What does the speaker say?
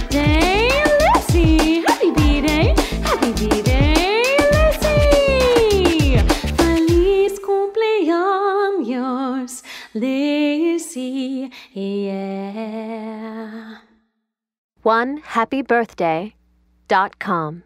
birthday, Lucy! Happy birthday, Happy B-Day, Lucy! Feliz cumpleaños, Lucy! Yeah. One happy birthday dot com.